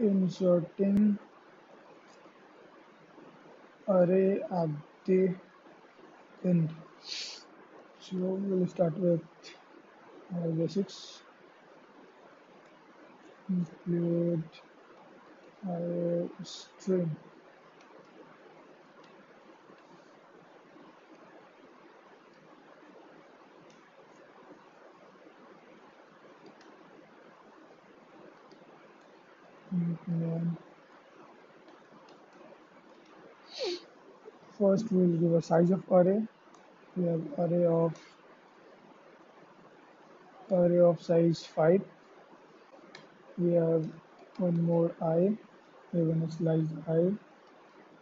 inserting array at the end. So we'll start with our basics. Include array string. First we'll give a size of array. We have array of array of size 5. We have one more i. We have a slice i.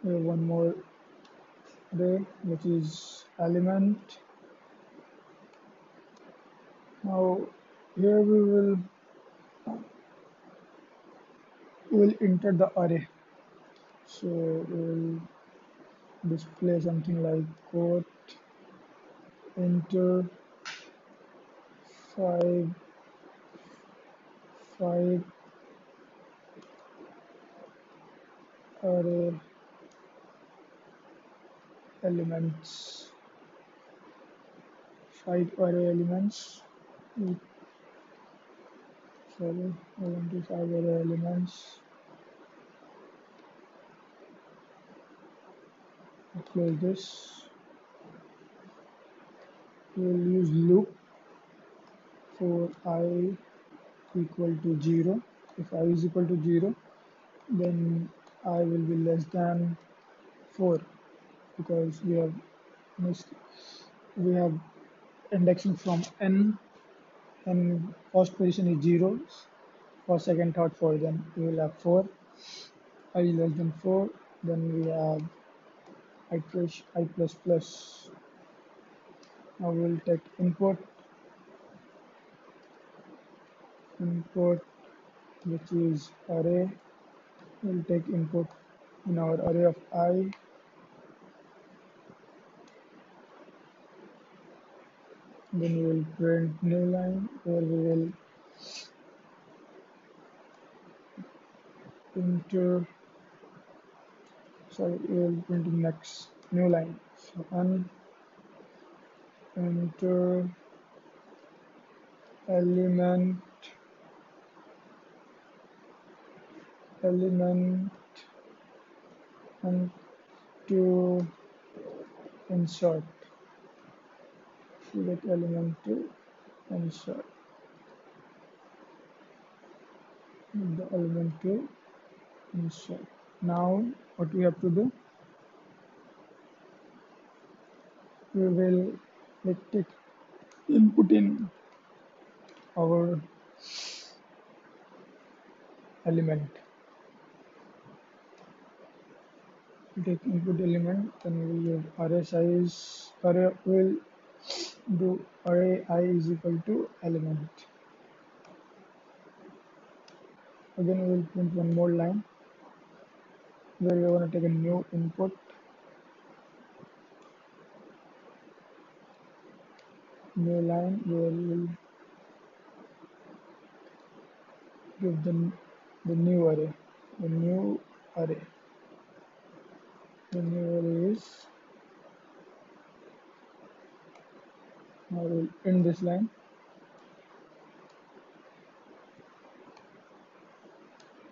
We have one more array which is element. Now here we will will enter the array. So we'll display something like cout enter 5 5 array elements. 5 array elements. Sorry I want to 5 array elements close this. We will use loop for i equal to 0 if i is equal to 0 then i will be less than 4 because we have missed we have indexing from n and first position is 0 for second third fourth then we will have 4 i less than 4 then we have i plus i plus plus. Now we'll take input input which is array. We'll take input in our array of i. Then we will print new line where we will enter we will print next new line. So un enter element element and to insert select element to insert. The element to insert now what we have to do we will take input in our element. Take input element then we will use array size array will do array i is equal to element. Again we will print one more line where we want to take a new input. New line we will give them the new array. The new array. The new array is now we'll end this line.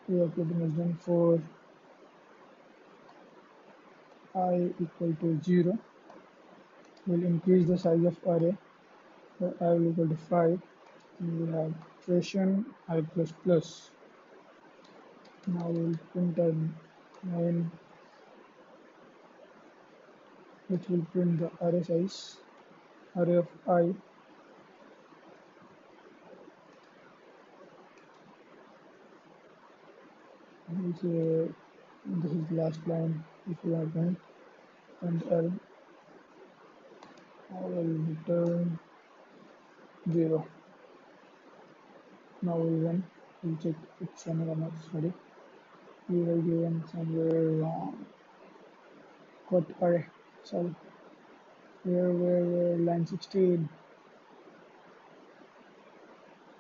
We are putting as done for i equal to 0 we'll increase the size of array. I will equal to 5 and we have iteration i plus plus. Now we'll print a line which will print the array size array of i. Uh, this is the last line if you are done. And I will return 0 now we run we'll check it's another not sorry we will given somewhere wrong got array. Sorry. Where where where? Line 16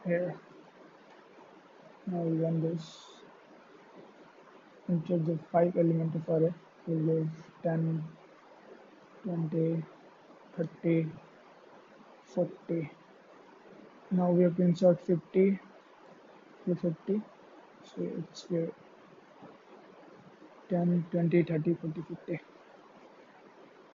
here. Now we run this. Insert the five element of array give 10 20 30 40 now we have to insert 50 to 50 so it's here. 10 20 30 40 50